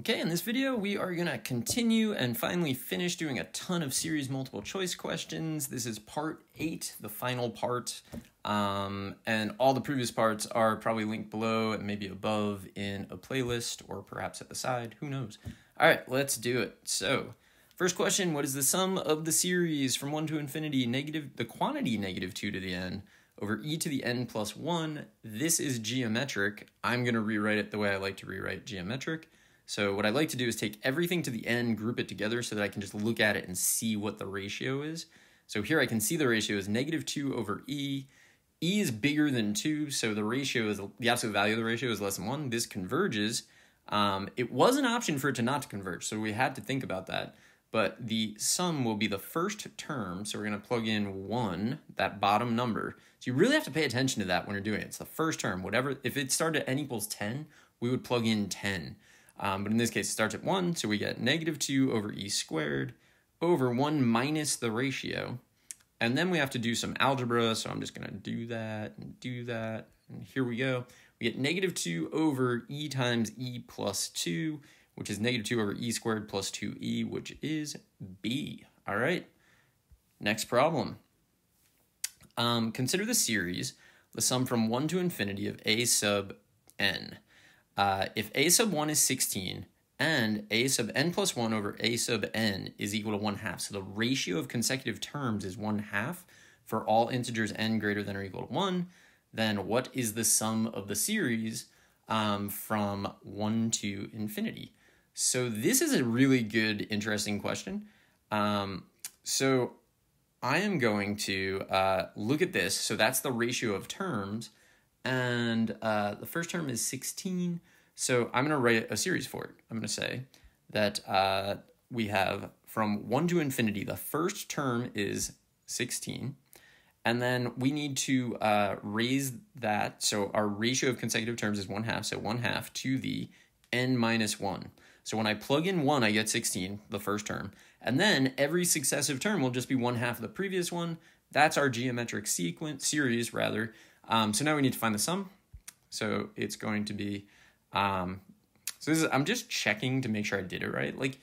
Okay, in this video, we are going to continue and finally finish doing a ton of series multiple choice questions. This is part eight, the final part, um, and all the previous parts are probably linked below and maybe above in a playlist or perhaps at the side, who knows. All right, let's do it. So, first question, what is the sum of the series from 1 to infinity, negative the quantity negative 2 to the n, over e to the n plus 1? This is geometric. I'm going to rewrite it the way I like to rewrite geometric. So what I like to do is take everything to the n, group it together so that I can just look at it and see what the ratio is. So here I can see the ratio is negative 2 over e. e is bigger than 2, so the ratio is the absolute value of the ratio is less than 1. This converges. Um, it was an option for it to not to converge, so we had to think about that. But the sum will be the first term, so we're going to plug in 1, that bottom number. So you really have to pay attention to that when you're doing it. It's the first term. Whatever, if it started at n equals 10, we would plug in 10. Um, but in this case, it starts at 1, so we get negative 2 over e squared over 1 minus the ratio. And then we have to do some algebra, so I'm just going to do that and do that. And here we go. We get negative 2 over e times e plus 2, which is negative 2 over e squared plus 2e, which is b. All right, next problem. Um, consider the series, the sum from 1 to infinity of a sub n. Uh, if a sub 1 is 16 and a sub n plus 1 over a sub n is equal to 1 half, so the ratio of consecutive terms is 1 half for all integers n greater than or equal to 1, then what is the sum of the series um, from 1 to infinity? So this is a really good, interesting question. Um, so I am going to uh, look at this. So that's the ratio of terms and uh, the first term is 16. So I'm going to write a series for it. I'm going to say that uh, we have from 1 to infinity, the first term is 16. And then we need to uh, raise that. So our ratio of consecutive terms is 1 half. So 1 half to the n minus 1. So when I plug in 1, I get 16, the first term. And then every successive term will just be 1 half of the previous one. That's our geometric sequence, series rather. Um, so now we need to find the sum. So it's going to be, um, so this is, I'm just checking to make sure I did it right. Like,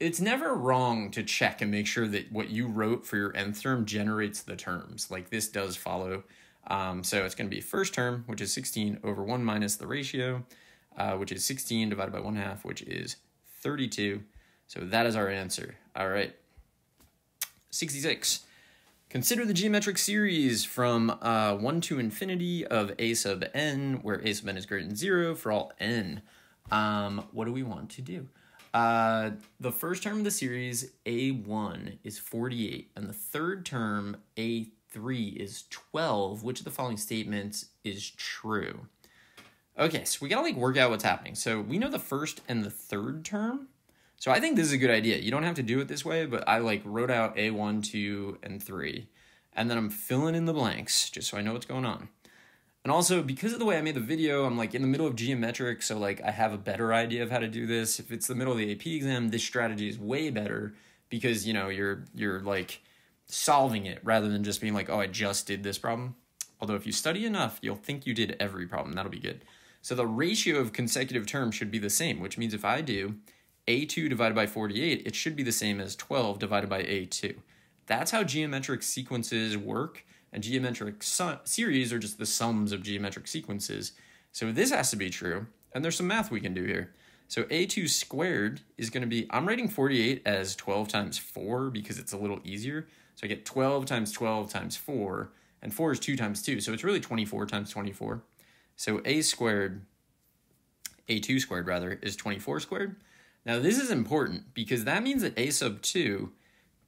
it's never wrong to check and make sure that what you wrote for your nth term generates the terms. Like this does follow. Um, so it's going to be first term, which is 16 over 1 minus the ratio, uh, which is 16 divided by 1 half, which is 32. So that is our answer. All right. 66. Consider the geometric series from uh, 1 to infinity of a sub n, where a sub n is greater than 0 for all n. Um, what do we want to do? Uh, the first term of the series, a1, is 48, and the third term, a3, is 12. Which of the following statements is true? Okay, so we gotta like work out what's happening. So we know the first and the third term. So I think this is a good idea. You don't have to do it this way, but I like wrote out A1, 2, and 3. And then I'm filling in the blanks just so I know what's going on. And also, because of the way I made the video, I'm like in the middle of geometric, so like I have a better idea of how to do this. If it's the middle of the AP exam, this strategy is way better because, you know, you're you're like solving it rather than just being like, "Oh, I just did this problem." Although if you study enough, you'll think you did every problem. That'll be good. So the ratio of consecutive terms should be the same, which means if I do a2 divided by 48, it should be the same as 12 divided by a2. That's how geometric sequences work, and geometric series are just the sums of geometric sequences. So this has to be true, and there's some math we can do here. So a2 squared is going to be, I'm writing 48 as 12 times 4 because it's a little easier. So I get 12 times 12 times 4, and 4 is 2 times 2, so it's really 24 times 24. So a squared, a2 squared rather, is 24 squared. Now this is important because that means that a sub 2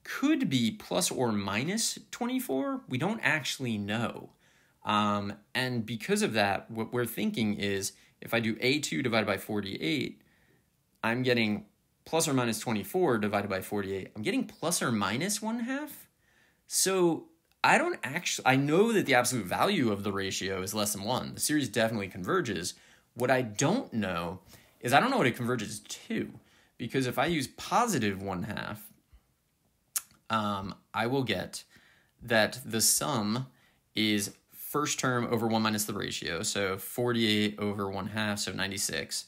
could be plus or minus 24. We don't actually know. Um, and because of that, what we're thinking is if I do a2 divided by 48, I'm getting plus or minus 24 divided by 48. I'm getting plus or minus 1 half. So I don't actually, I know that the absolute value of the ratio is less than 1. The series definitely converges. What I don't know is I don't know what it converges to because if I use positive 1 half, um, I will get that the sum is first term over 1 minus the ratio, so 48 over 1 half, so 96.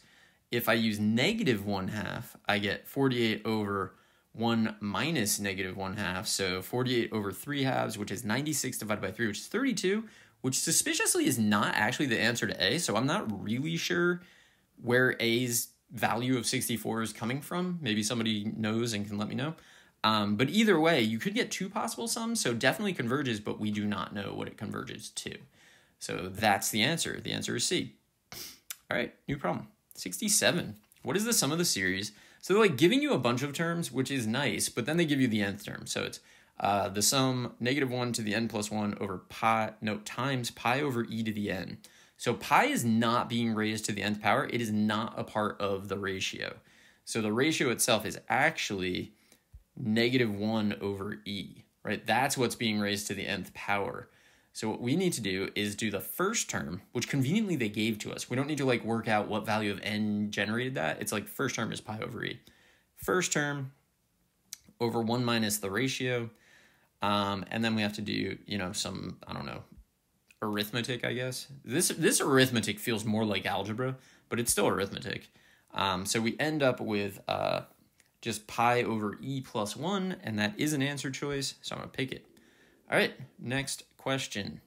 if I use negative 1 half, I get 48 over 1 minus negative 1 half. So 48 over 3 halves, which is 96 divided by 3, which is 32, which suspiciously is not actually the answer to A. So I'm not really sure where A's value of 64 is coming from. Maybe somebody knows and can let me know. Um, but either way, you could get two possible sums, so definitely converges, but we do not know what it converges to. So that's the answer. The answer is C. All right, new problem. 67. What is the sum of the series? So they're like giving you a bunch of terms, which is nice, but then they give you the nth term. So it's uh, the sum negative 1 to the n plus 1 over pi, no, times pi over e to the n. So pi is not being raised to the nth power. It is not a part of the ratio. So the ratio itself is actually negative 1 over e, right? That's what's being raised to the nth power. So what we need to do is do the first term, which conveniently they gave to us. We don't need to like work out what value of n generated that. It's like first term is pi over e. First term over 1 minus the ratio. Um, and then we have to do, you know, some, I don't know, arithmetic, I guess. This this arithmetic feels more like algebra, but it's still arithmetic. Um, so we end up with uh, just pi over e plus 1, and that is an answer choice, so I'm going to pick it. All right, next question.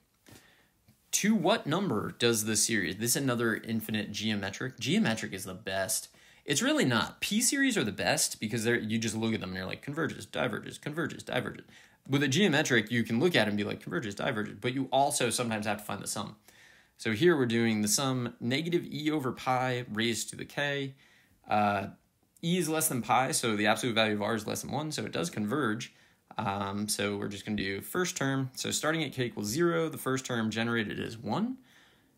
To what number does the series, this is another infinite geometric? Geometric is the best. It's really not. P series are the best because they're you just look at them and you're like converges, diverges, converges, diverges. With a geometric, you can look at it and be like converges, diverges, but you also sometimes have to find the sum. So here we're doing the sum negative e over pi raised to the k. Uh, e is less than pi, so the absolute value of r is less than 1, so it does converge. Um, so we're just going to do first term. So starting at k equals 0, the first term generated is 1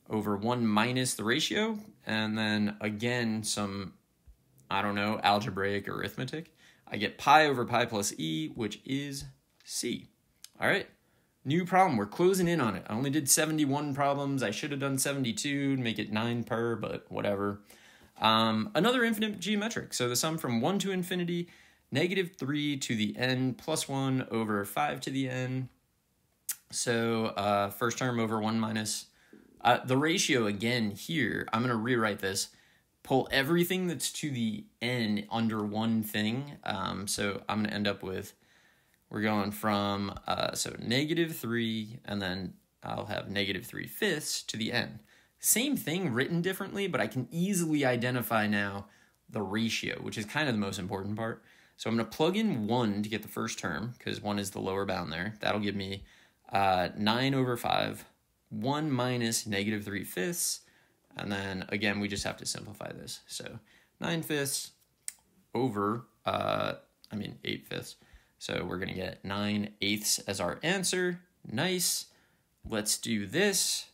over 1 minus the ratio, and then again some I don't know, algebraic arithmetic, I get pi over pi plus e, which is c. All right, new problem. We're closing in on it. I only did 71 problems. I should have done 72 to make it 9 per, but whatever. Um, another infinite geometric. So the sum from 1 to infinity, negative 3 to the n plus 1 over 5 to the n. So uh, first term over 1 minus. Uh, the ratio again here, I'm going to rewrite this pull everything that's to the n under one thing. Um, so I'm going to end up with, we're going from, uh, so negative 3, and then I'll have negative 3 fifths to the n. Same thing written differently, but I can easily identify now the ratio, which is kind of the most important part. So I'm going to plug in 1 to get the first term, because 1 is the lower bound there. That'll give me uh, 9 over 5, 1 minus negative 3 fifths, and then again, we just have to simplify this. So 9 fifths over, uh, I mean 8 fifths. So we're to get 9 eighths as our answer. Nice. Let's do this.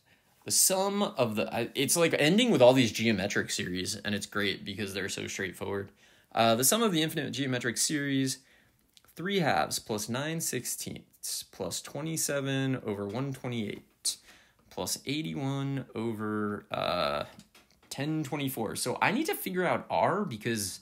The sum of the, it's like ending with all these geometric series, and it's great because they're so straightforward. Uh, the sum of the infinite geometric series, 3 halves plus 9 sixteenths plus 27 over 128 plus 81 over uh, 1024. So I need to figure out R because,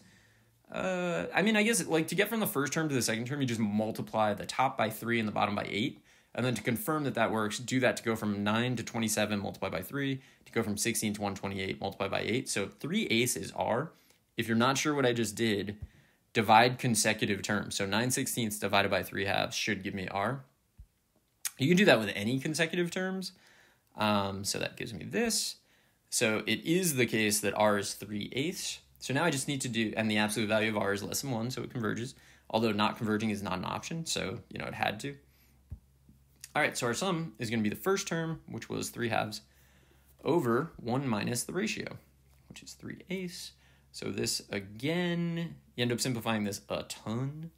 uh, I mean, I guess like to get from the first term to the second term, you just multiply the top by 3 and the bottom by 8. And then to confirm that that works, do that to go from 9 to 27, multiply by 3, to go from 16 to 128, multiply by 8. So 3 eighths is R. If you're not sure what I just did, divide consecutive terms. So 9 sixteenths divided by 3 halves should give me R. You can do that with any consecutive terms. Um, so that gives me this. So it is the case that r is 3 eighths. So now I just need to do, and the absolute value of r is less than 1, so it converges. Although not converging is not an option, so, you know, it had to. All right, so our sum is going to be the first term, which was 3 halves, over 1 minus the ratio, which is 3 eighths. So this, again, you end up simplifying this a ton.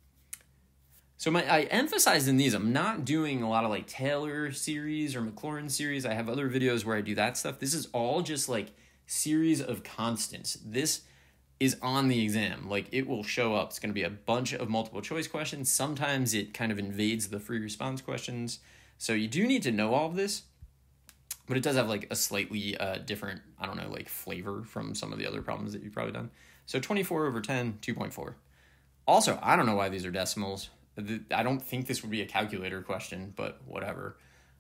So my I emphasize in these, I'm not doing a lot of like Taylor series or Maclaurin series. I have other videos where I do that stuff. This is all just like series of constants. This is on the exam. Like it will show up. It's going to be a bunch of multiple choice questions. Sometimes it kind of invades the free response questions. So you do need to know all of this, but it does have like a slightly uh, different, I don't know, like flavor from some of the other problems that you've probably done. So 24 over 10, 2.4. Also, I don't know why these are decimals. I don't think this would be a calculator question, but whatever.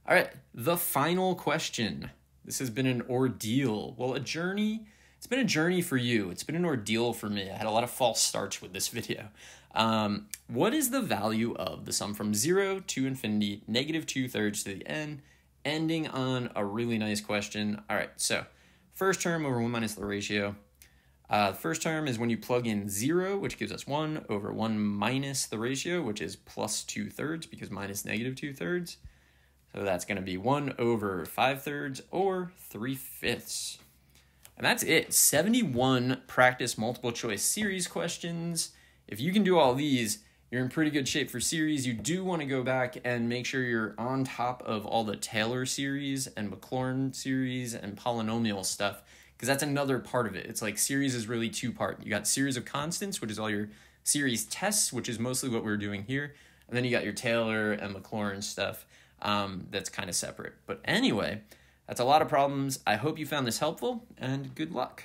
All right, the final question. This has been an ordeal. Well, a journey. it's been a journey for you. It's been an ordeal for me. I had a lot of false starts with this video. Um, what is the value of the sum from 0 to infinity, negative 2 thirds to the n, ending on a really nice question? All right, so first term over 1 minus the ratio. Uh, first term is when you plug in 0, which gives us 1, over 1 minus the ratio, which is plus 2 thirds, because minus negative 2 thirds. So that's going to be 1 over 5 thirds, or 3 fifths. And that's it. 71 practice multiple choice series questions. If you can do all these, you're in pretty good shape for series. You do want to go back and make sure you're on top of all the Taylor series and Maclaurin series and polynomial stuff because that's another part of it. It's like series is really two part. You got series of constants, which is all your series tests, which is mostly what we're doing here, and then you got your Taylor and Maclaurin stuff um, that's kind of separate. But anyway, that's a lot of problems. I hope you found this helpful, and good luck.